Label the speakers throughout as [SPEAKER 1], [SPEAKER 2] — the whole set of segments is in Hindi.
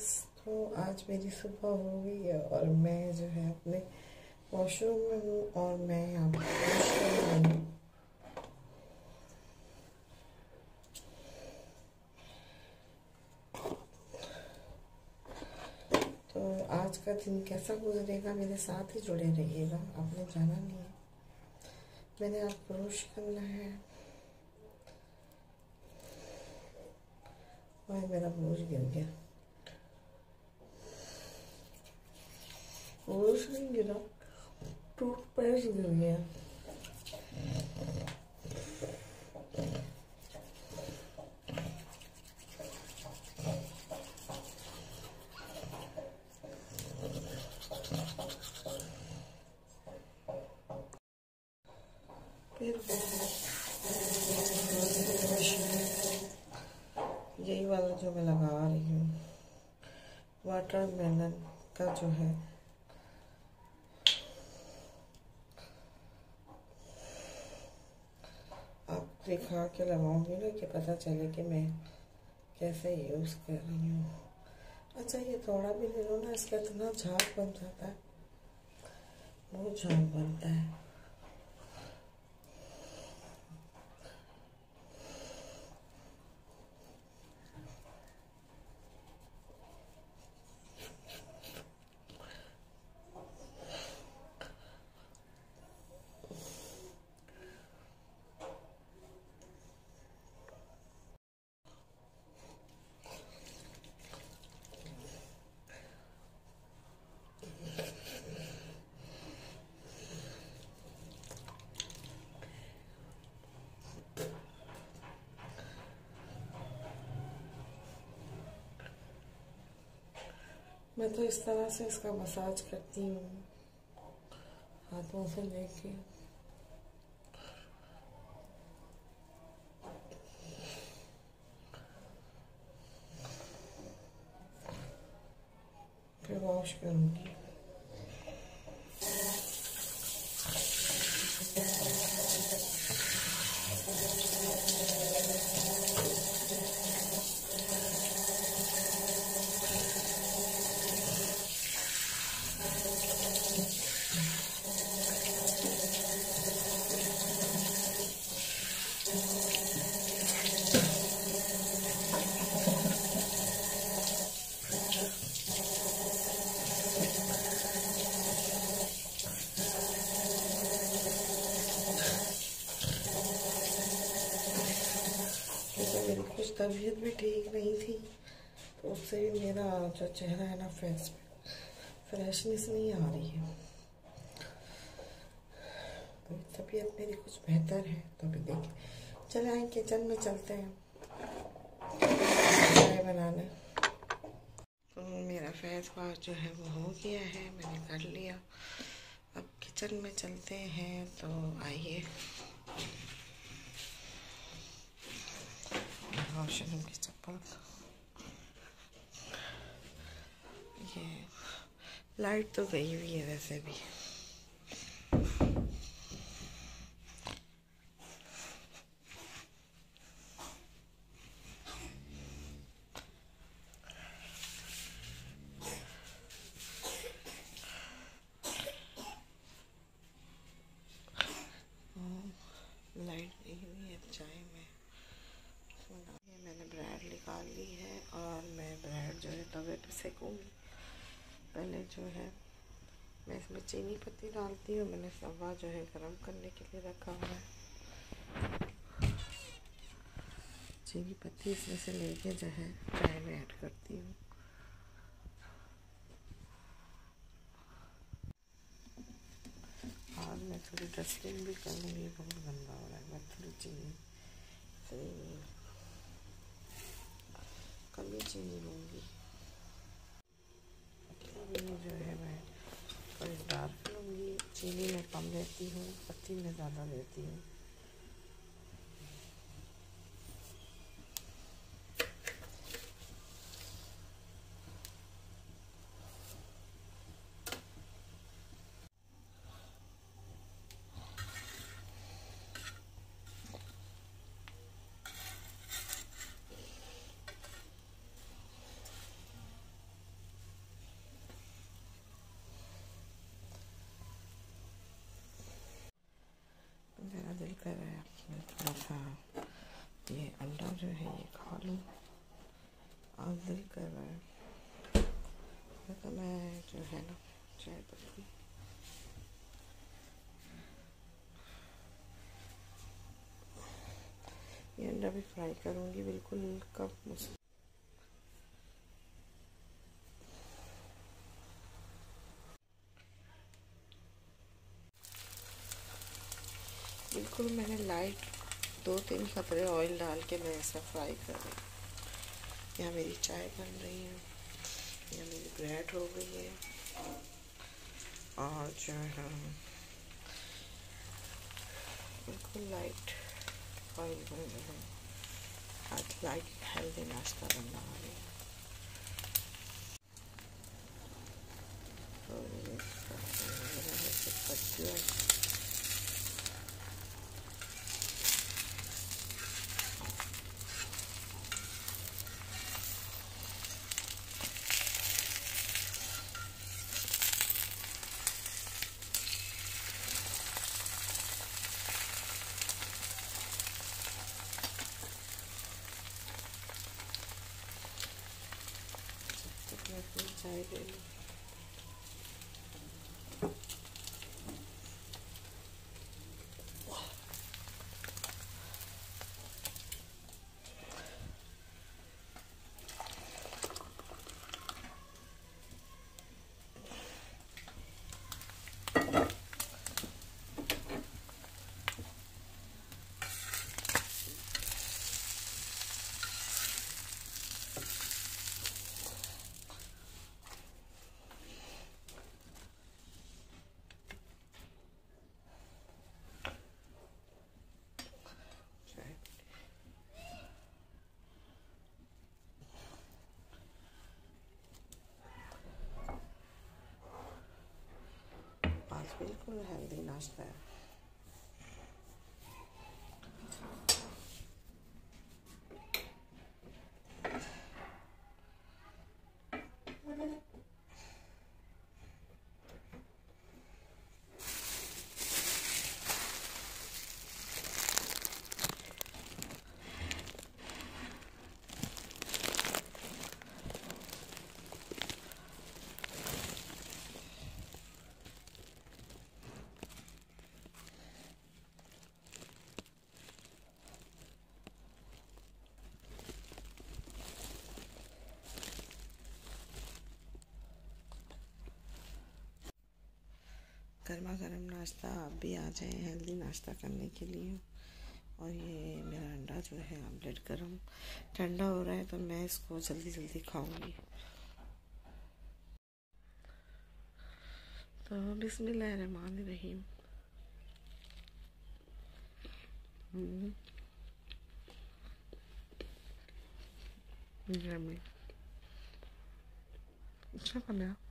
[SPEAKER 1] गाइस तो आज मेरी सुबह हो गई है और मैं जो है अपने वॉशरूम में हूँ और मैं यहाँ पर तो आज का दिन कैसा गुजरेगा? मेरे साथ ही जुड़े रहिएगा, आपने जाना नहीं है। मैंने आज ब्रश करना है। और मेरा ब्रश गिर गया। ब्रश नहीं गिरा गिर गया यही वाला जो मैं लगा रही हूँ वाटरमेलन का जो है आप दिखा के लगाऊँगी ना, कि पता चले कि मैं कैसे यूज़ कर रही हूँ। अच्छा ये थोड़ा भी ले लो ना, इसका इतना झाग बन जाता है। बहुत झाग बनता है। मैं तो इस तरह से इसका मसाज करती हूँ हाथों से लेके फिर वॉश करूँगी क्योंकि मेरी कुछ तबीयत भी ठीक नहीं थी तो उससे भी मेरा जो चेहरा है ना फेस फ्रेशनेस नहीं आ रही है। अभी तबीयत मेरी कुछ बेहतर है तो अभी देखें चले आए किचन में चलते हैं। चाय बनाने। तो मेरा फेस वॉश जो है वो हो गया है, मैंने कर लिया। अब किचन में चलते हैं तो आइए। वॉशरूम की चप्पल ये लाइट तो गई हुई है वैसे भी लाइट गई हुई है चाय में ये मैंने ब्रेड निकाल ली है और मैं ब्रेड जो है तवे पे सेकूँगी पहले जो है मैं इसमें चीनी पत्ती डालती हूँ, मैंने सवा जो है गरम करने के लिए रखा हुआ है। चीनी पत्ती इसमें से लेके जो है चाय में ऐड करती हूँ। और मैं थोड़ी डस्टिंग भी कर लूँगी बहुत गंदा हो रहा है, मैं थोड़ी चीनी कम चीनी लूँगी। जो है मैं थोड़ी डार्क चीनी मैं कम लेती हूँ पत्ती में ज़्यादा लेती हूँ। सा। ये अंडा जो है, ये खा लूँ। आज दिल कर रहा है। तो मैं जो है ना, चाय पत्ती। ये अंडा भी फ्राई करूँगी, बिल्कुल कब बिल्कुल मैंने लाइट दो तीन खतरे ऑयल डाल के मैं ऐसा फ्राई कर रही हूँ। यहाँ मेरी चाय बन रही है, यहाँ मेरी ब्रेड हो गई है। और जो है बिल्कुल लाइट ऑयल बन रहा है। आज लाइट हेल्दी नाश्ता बनना वाली है। तो ये पत्तियाँ चाय ले लो बिल्कुल हेल्दी नाश्ता गर्मा गर्म नाश्ता, आप भी आ जाएँ हेल्दी नाश्ता करने के लिए। और ये मेरा अंडा जो है आमलेट गर्म। ठंडा हो रहा है तो मैं इसको जल्दी जल्दी खाऊँगी। तो बिस्मिल्लाह रहमान रहीम अच्छा बना। चाय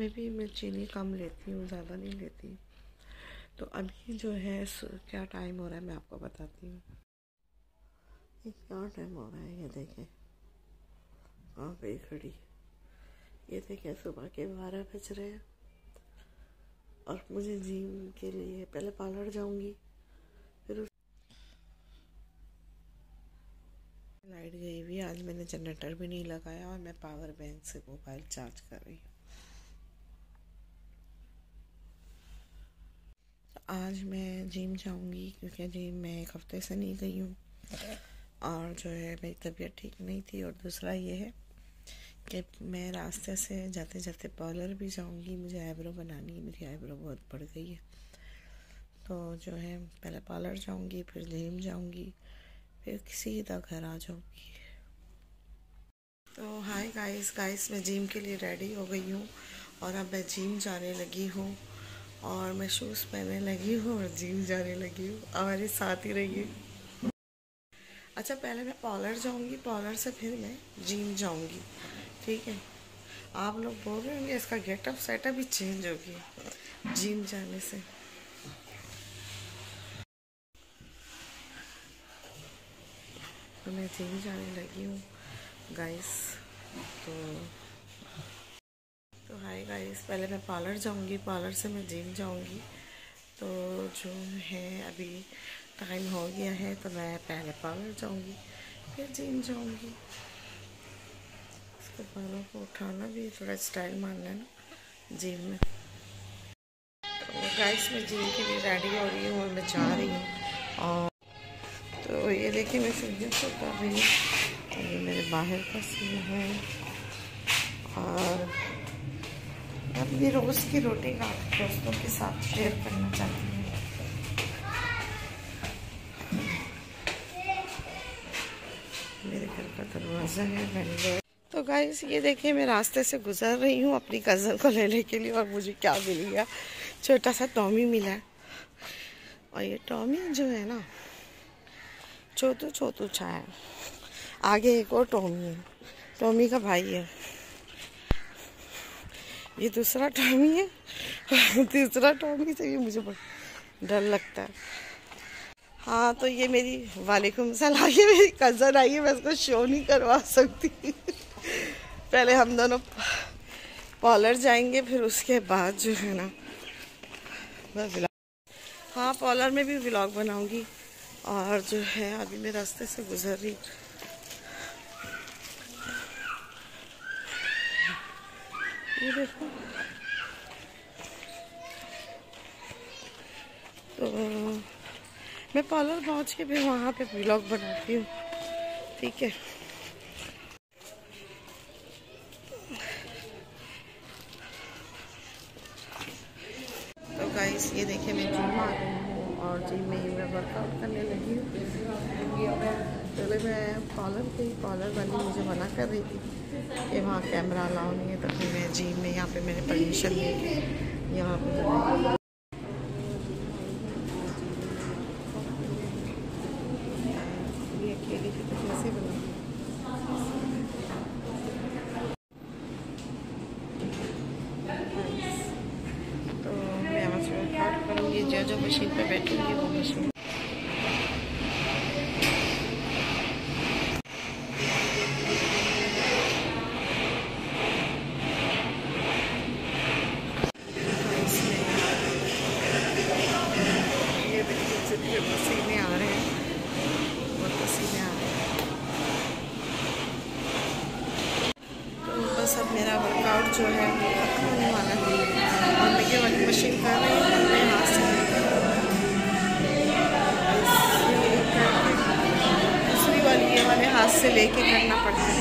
[SPEAKER 1] में भी मैं चीनी कम लेती हूँ, ज़्यादा नहीं लेती। तो अभी जो है क्या टाइम हो रहा है मैं आपको बताती हूँ। क्या टाइम हो रहा है, ये देखें। हाँ गई खड़ी। ये देखें, सुबह के बारह बज रहे हैं। और मुझे जिम के लिए पहले पार्लर जाऊँगी, फिर उस लाइट गई हुई, आज मैंने जनरेटर भी नहीं लगाया और मैं पावर बैंक से मोबाइल चार्ज कर रही हूँ। आज मैं जिम जाऊँगी क्योंकि जिम मैं एक हफ़्ते से नहीं गई हूँ। और जो है मेरी तबीयत ठीक नहीं थी और दूसरा ये है कि मैं रास्ते से जाते जाते पार्लर भी जाऊँगी। मुझे आईब्रो बनानी है मेरी आईब्रो बहुत बढ़ गई है। तो जो है पहले पार्लर जाऊँगी फिर जिम जाऊँगी फिर सीधा घर आ जाऊँगी। तो हाय गाइस गाइस मैं जिम के लिए रेडी हो गई हूँ और अब मैं जिम जाने लगी हूँ। और मैं शूज़ पहनने लगी हूँ और जिम जाने लगी हूँ। हमारे साथ ही रहिए। अच्छा पहले मैं पॉलर जाऊँगी। पॉलर से फिर मैं जिम जाऊँगी। ठीक है? आप लोग बोल रहे होंगे, इसका गेटअप सेटअप भी चेंज हो गया। जिम जाने से। तो मैं जिम जाने लगी हूँ गाइस तो तो हाय गाइस पहले मैं पार्लर जाऊँगी पार्लर से मैं जिम जाऊँगी। तो जो है अभी टाइम हो गया है तो मैं पहले पार्लर जाऊँगी, फिर जिम जाऊँगी। उसके बालों को उठाना भी थोड़ा स्टाइल मारना है ना जिम में। तो गाइस मैं जिम के लिए रेडी हो रही हूँ और मैं जा रही हूँ। और तो ये देखिए, मैं सीढ़ियों से कर रही हूँ। तो ये मेरे बाहर का सीन है। और अपनी रोज़ की रोटी का दोस्तों के साथ शेयर करना चाहती हूँ। मेरे घर का दरवाज़ा है तो गाइस ये देखिए, मैं रास्ते से गुजर रही हूँ अपनी कज़न को लेने के लिए और मुझे क्या मिल गया। छोटा सा टॉमी मिला और ये टॉमी जो है ना छोटू छोटू छा है। आगे एक और टॉमी है। टॉमी का भाई है। ये दूसरा टॉमी है। तीसरा टॉमी से भी मुझे डर लगता है। हाँ तो ये मेरी वालेकुम सलाम, ये मेरी कज़न आई है, मैं उसको शो नहीं करवा सकती। पहले हम दोनों पॉलर जाएँगे, फिर उसके बाद जो है ना, मैं हाँ पॉलर में भी व्लॉग बनाऊँगी। और जो है, अभी मैं रास्ते से गुजर रही ये देखो। तो मैं पार्लर पहुँच के फिर वहाँ पे ब्लॉग बनाती हूँ। ठीक है तो गाइस ये देखिए मैं जिम आ गई हूँ और जिम में ही मैं वर्कआउट करने लगी हूँ पहले मैं कॉलर पे कॉलर वाली मुझे मना कर रही थी कि वहाँ कैमरा अलाउ नहीं है तभी मैं जिम में यहाँ पे मैंने परमिशन ली। यहाँ पे वाले हाथ से लेके करना पड़ता है।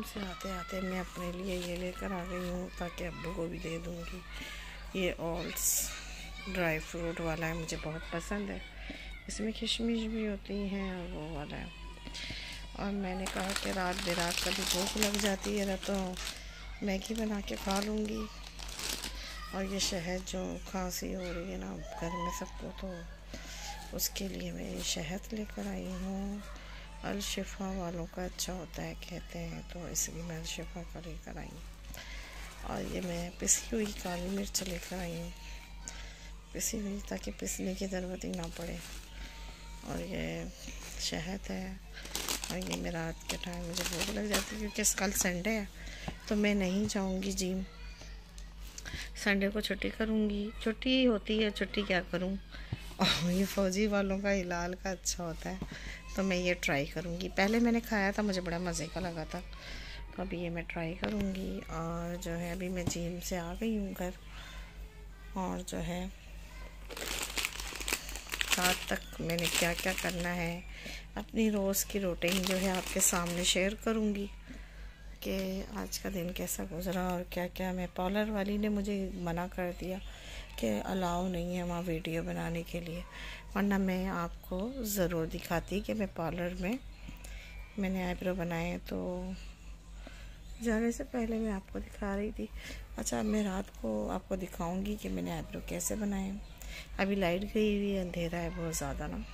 [SPEAKER 1] से आते आते मैं अपने लिए ये लेकर आ गई हूँ ताकि अब्बू को भी दे दूँगी ये ऑल्स ड्राई फ्रूट वाला है, मुझे बहुत पसंद है। इसमें किशमिश भी होती हैं और वो वाला है। और मैंने कहा कि रात बेरात कभी भूख लग जाती है ना तो मैगी बना के खा लूँगी। और ये शहद जो खांसी हो रही है ना, घर में सबको तो उसके लिए मैं ये शहद लेकर आई हूँ। अलशिफा वालों का अच्छा होता है, कहते हैं तो इसलिए मैं अलशिफा का लेकर आई हूँ। और ये मैं पिसी हुई काली मिर्च लेकर आई हूँ। पिसी हुई, ताकि पिसने की ज़रूरत ही ना पड़े। और ये शहद है, और ये मेरा रात के टाइम मुझे भूख लग जाती है, क्योंकि कल संडे है तो मैं नहीं जाऊँगी जिम संडे को छुट्टी करूँगी। छुट्टी होती है, छुट्टी क्या करूँ? और ये फ़ौजी वालों का हिलाल का अच्छा होता है तो मैं ये ट्राई करूँगी। पहले मैंने खाया था, मुझे बड़ा मज़े का लगा था। तो अभी ये मैं ट्राई करूँगी और जो है, अभी मैं जिम से आ गई हूँ घर। और जो है रात तक मैंने क्या क्या करना है, अपनी रोज़ की रूटीन जो है आपके सामने शेयर करूँगी। कि आज का दिन कैसा गुजरा और क्या क्या मैं, पार्लर वाली ने मुझे मना कर दिया कि अलाउ नहीं है वहाँ वीडियो बनाने के लिए। वरना मैं आपको ज़रूर दिखाती कि मैं पार्लर में, मैंने आईब्रो बनाए तो जाने से पहले मैं आपको दिखा रही थी। अच्छा मैं रात को आपको दिखाऊँगी कि मैंने आईब्रो कैसे बनाए अभी लाइट गई हुई अंधेरा है बहुत ज़्यादा ना।